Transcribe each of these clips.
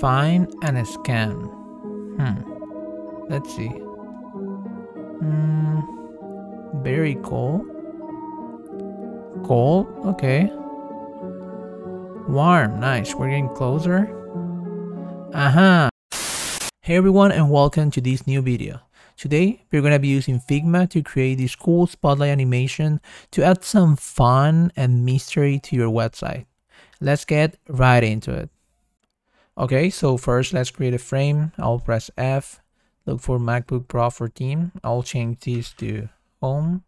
Find and scan. Hmm. Let's see. Hmm. Very cool. Cold. Okay. Warm. Nice. We're getting closer. Aha. Uh -huh. Hey everyone and welcome to this new video. Today, we're going to be using Figma to create this cool spotlight animation to add some fun and mystery to your website. Let's get right into it. Okay, so first let's create a frame. I'll press F, look for MacBook Pro 14. I'll change this to home.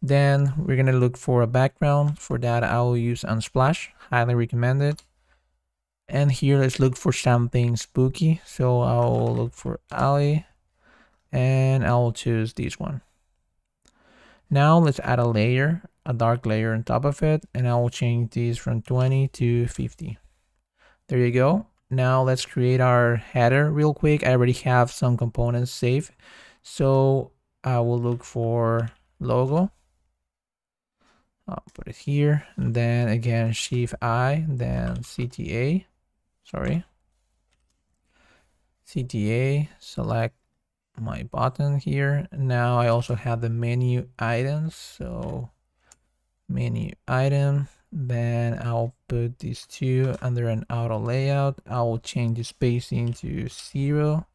Then we're to look for a background. For that, I will use Unsplash, highly recommended. And here, let's look for something spooky. So I'll look for Ali and I'll choose this one. Now let's add a layer, a dark layer on top of it, and I will change this from 20 to 50. There you go. Now let's create our header real quick. I already have some components saved. So I will look for logo. I'll put it here. And then again, Shift I, then CTA. Sorry. CTA, select my button here. Now I also have the menu items. So menu item, then I'll put these two under an auto layout. I will change the spacing to zero.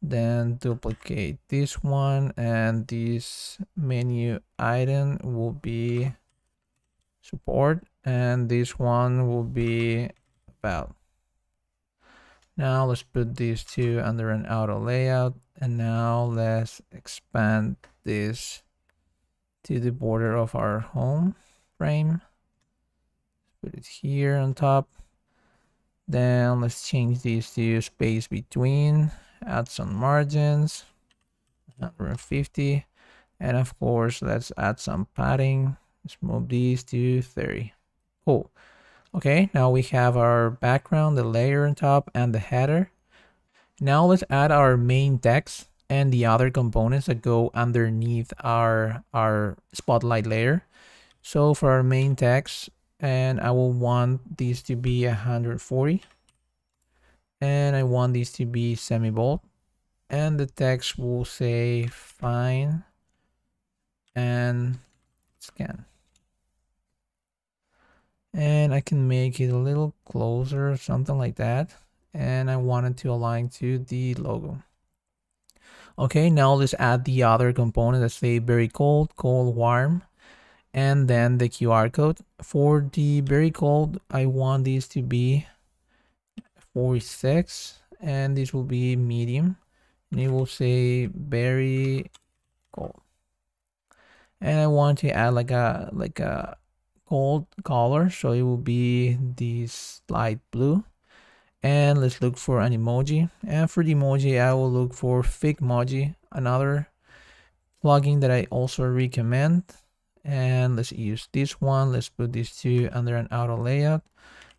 Then duplicate this one and this menu item will be support and this one will be about now let's put these two under an auto layout and now let's expand this to the border of our home frame. Put it here on top. Then let's change these to space between, add some margins, 150. And of course, let's add some padding. Let's move these to 30. Cool. Okay, now we have our background, the layer on top, and the header. Now let's add our main text and the other components that go underneath our, our spotlight layer. So for our main text, and I will want these to be 140. And I want these to be semi-bold. And the text will say fine. And scan. And I can make it a little closer something like that. And I want it to align to the logo. Okay now let's add the other component let's say very cold cold warm and then the QR code. For the very cold I want these to be 46 and this will be medium. And it will say very cold. And I want to add like a like a gold color so it will be this light blue. And let's look for an emoji. And for the emoji I will look for Figmoji another plugin that I also recommend and let's use this one. Let's put these two under an auto layout.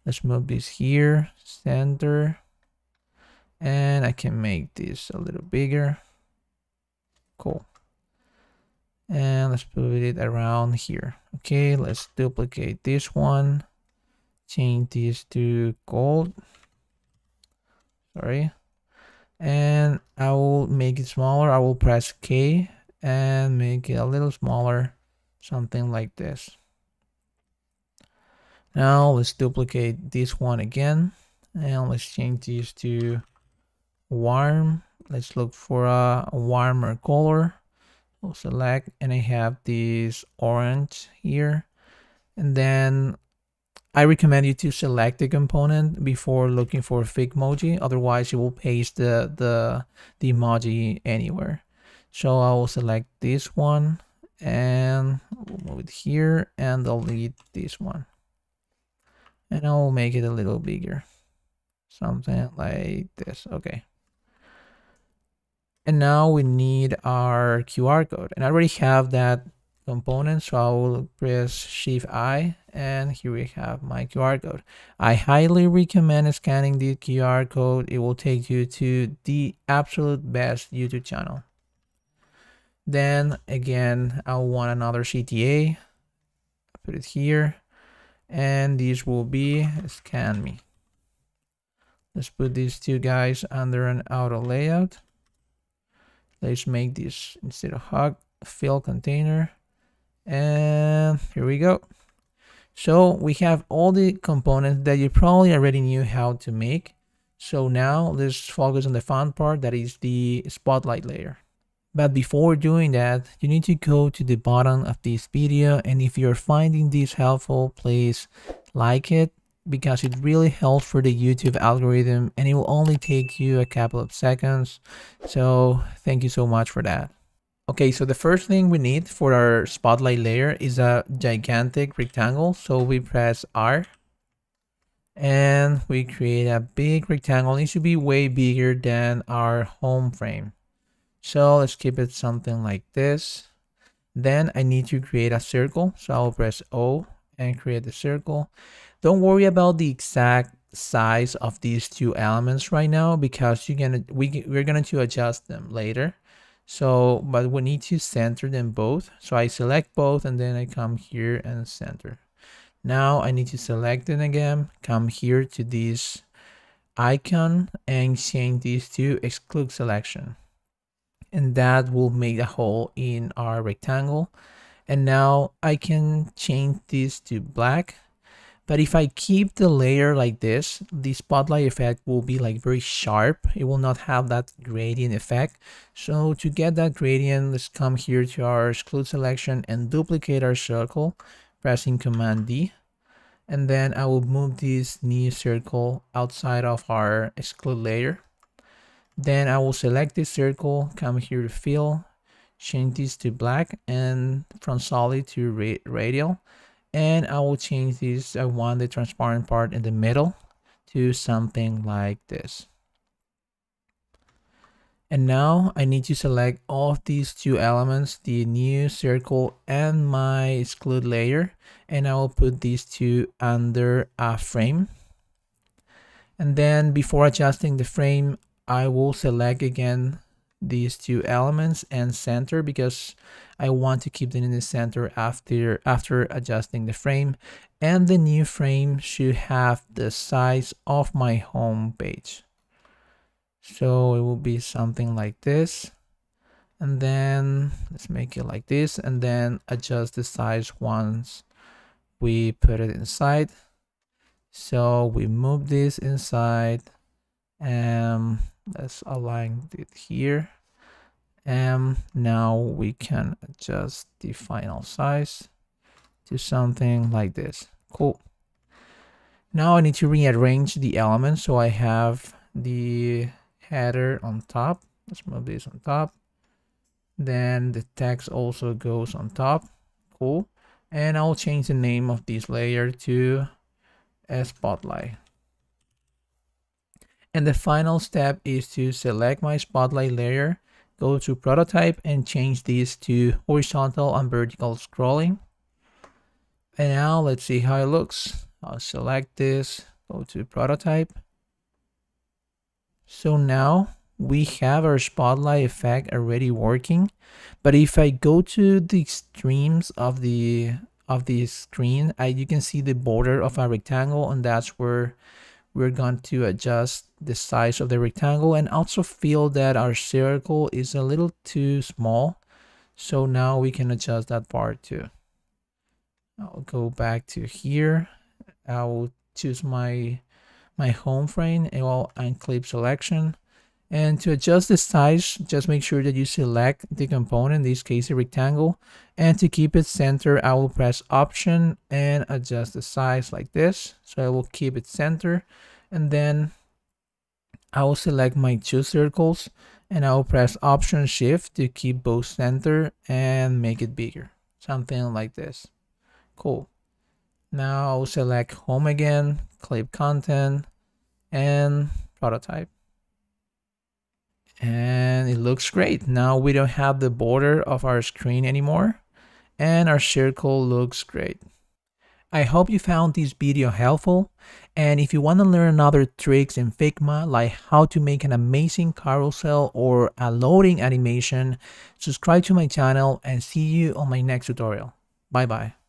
Let's move this here center. And I can make this a little bigger. Cool. And let's put it around here. Okay let's duplicate this one. Change this to gold. Sorry. And I will make it smaller. I will press K and make it a little smaller something like this. Now let's duplicate this one again and let's change this to warm. Let's look for a warmer color. I'll select and I have this orange here. And then I recommend you to select the component before looking for Figmoji otherwise you will paste the, the, the emoji anywhere. So I will select this one and we'll move it here and I'll delete this one and I will make it a little bigger something like this okay and now we need our QR code. And I already have that component, so I will press Shift I, and here we have my QR code. I highly recommend scanning the QR code. It will take you to the absolute best YouTube channel. Then again, I'll want another CTA. Put it here, and these will be scan me. Let's put these two guys under an auto layout. Let's make this instead of hug fill container. And here we go. So we have all the components that you probably already knew how to make. So now let's focus on the fun part that is the spotlight layer. But before doing that, you need to go to the bottom of this video and if you're finding this helpful, please like it because it really helps for the YouTube algorithm and it will only take you a couple of seconds. So thank you so much for that. Okay, so the first thing we need for our spotlight layer is a gigantic rectangle. So we press R and we create a big rectangle. It should be way bigger than our home frame. So let's keep it something like this. Then I need to create a circle. So I'll press O and create the circle. Don't worry about the exact size of these two elements right now because you're gonna we we're gonna to adjust them later. So, but we need to center them both. So I select both and then I come here and center. Now I need to select it again, come here to this icon and change these to exclude selection. And that will make a hole in our rectangle. And now I can change this to black but if I keep the layer like this, the spotlight effect will be like very sharp. It will not have that gradient effect. So to get that gradient, let's come here to our exclude selection and duplicate our circle, pressing Command D. And then I will move this new circle outside of our exclude layer. Then I will select this circle, come here to fill, change this to black and from solid to radial. And I will change this I want the transparent part in the middle to something like this. And now I need to select all of these two elements the new circle and my exclude layer. And I will put these two under a frame. And then before adjusting the frame I will select again these two elements and center because I want to keep them in the center after after adjusting the frame. And the new frame should have the size of my home page. So it will be something like this. And then let's make it like this and then adjust the size once we put it inside. So we move this inside and let's align it here. And now we can adjust the final size to something like this. Cool. Now I need to rearrange the elements so I have the header on top. Let's move this on top. Then the text also goes on top. Cool. And I'll change the name of this layer to a spotlight and the final step is to select my spotlight layer, go to prototype and change this to horizontal and vertical scrolling. And now let's see how it looks. I'll select this, go to prototype. So now we have our spotlight effect already working. But if I go to the extremes of the of the screen, I, you can see the border of a rectangle and that's where we're going to adjust the size of the rectangle and also feel that our circle is a little too small. So now we can adjust that part too. I'll go back to here. I will choose my my home frame and I'll unclip selection. And to adjust the size, just make sure that you select the component, in this case a rectangle. And to keep it center, I will press option and adjust the size like this. So I will keep it center. And then I will select my two circles and I will press option shift to keep both center and make it bigger. Something like this. Cool. Now I'll select home again, clip content and prototype and it looks great. Now we don't have the border of our screen anymore and our circle looks great. I hope you found this video helpful and if you want to learn other tricks in Figma like how to make an amazing carousel or a loading animation, subscribe to my channel and see you on my next tutorial. Bye bye.